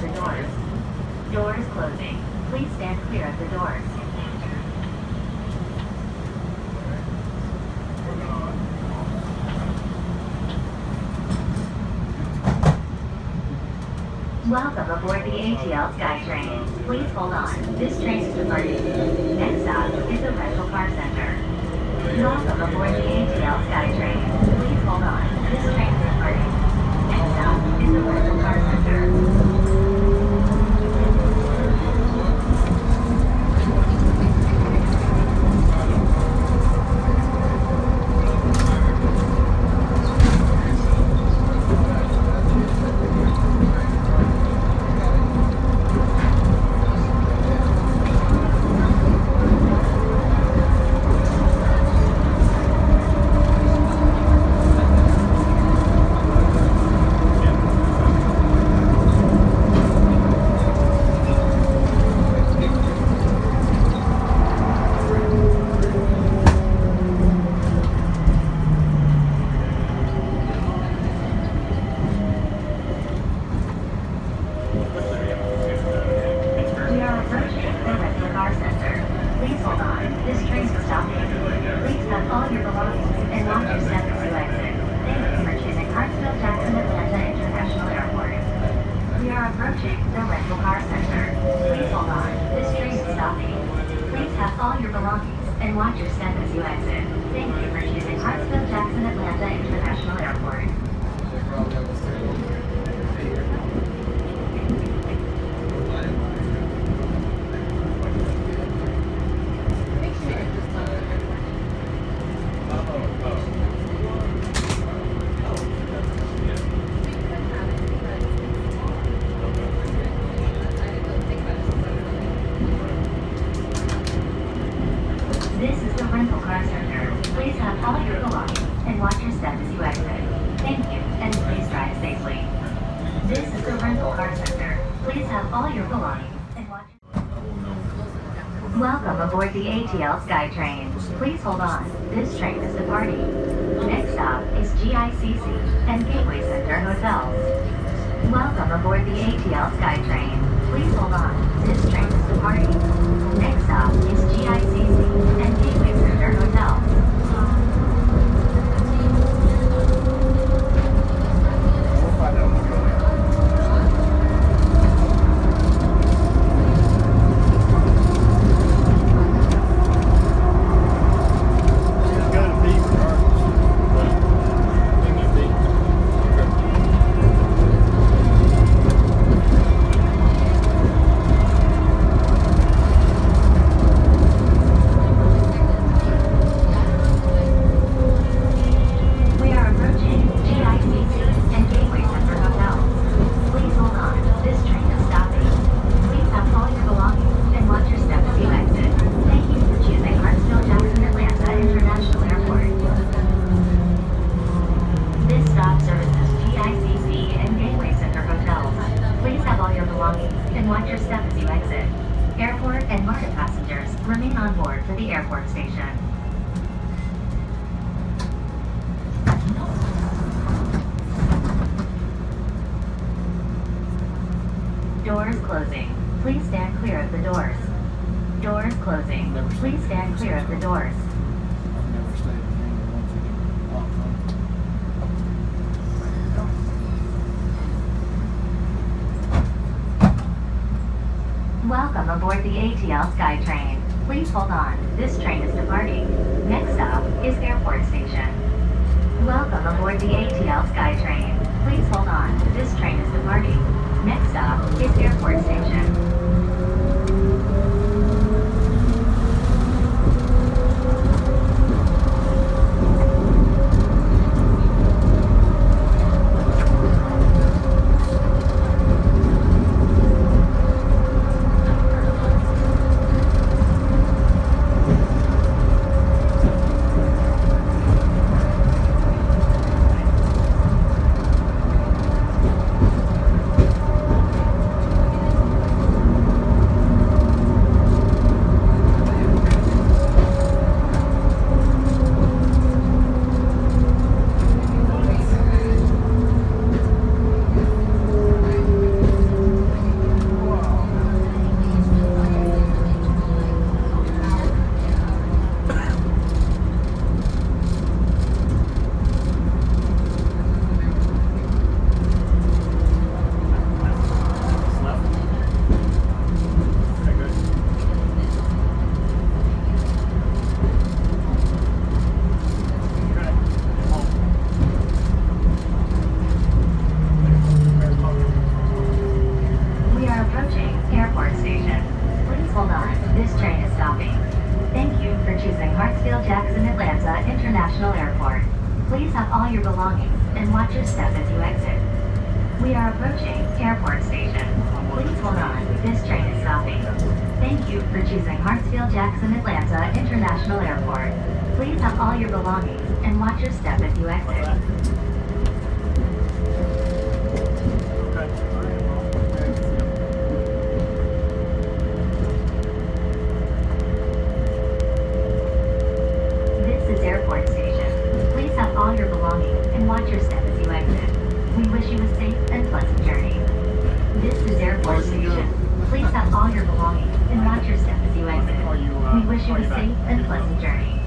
the doors. Doors closing. Please stand clear of the doors. Welcome aboard the ATL SkyTrain. Please hold on. This train is departing. Next stop is the Rental Car Center. Welcome aboard the ATL SkyTrain. Please hold on. This train is departing. Next stop is the Rental Car Center. And watch your step as you exit. Thank you for choosing Hartsfield Jackson Atlanta International Airport. All your belongings and watch your step as you exit. Thank you, and please drive safely. This is the rental car center. Please have all your belongings and watch. Welcome aboard the ATL SkyTrain. Please hold on. This train is departing. Next stop is GICC and Gateway Center Hotels. Welcome aboard the ATL SkyTrain. Please hold on. This train is departing. Next stop is GICC watch your step as you exit. Airport and MARTA passengers remain on board for the airport station. Doors closing. Please stand clear of the doors. Doors closing. Please stand clear of the doors. Welcome aboard the ATL SkyTrain. Please hold on. This train is departing. Next stop is Airport Station. Welcome aboard the ATL SkyTrain. Please hold on. This train is departing. Next stop is Airport Station. International Airport. Please have all your belongings and watch your step as you exit. We are approaching Airport Station. Please hold on, this train is stopping. Thank you for choosing Hartsfield-Jackson Atlanta International Airport. Please have all your belongings and watch your step as you exit. Your belongings and watch your step as you exit. We wish you a safe and pleasant journey. This is Airport Station. Please have all your belongings and watch your step as you exit. We wish you a safe and pleasant journey.